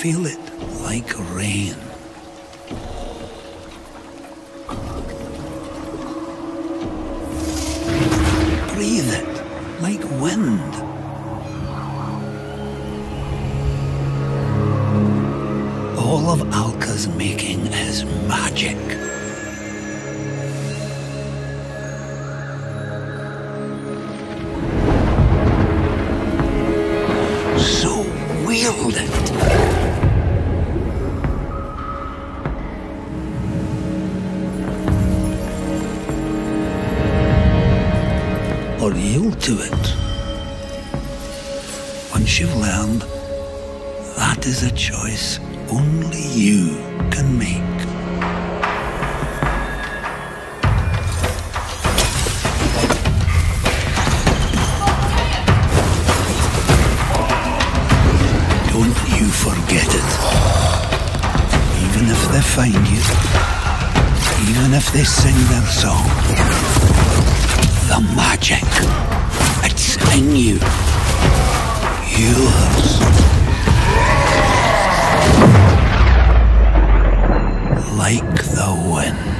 Feel it like rain. Breathe it like wind. All of Alca's making is magic. So wield it. Or yield to it. Once you've learned, that is a choice only you can make. Don't you forget it. Even if they find you, even if they sing their song, the magic, it's in you. Yours. Like the wind.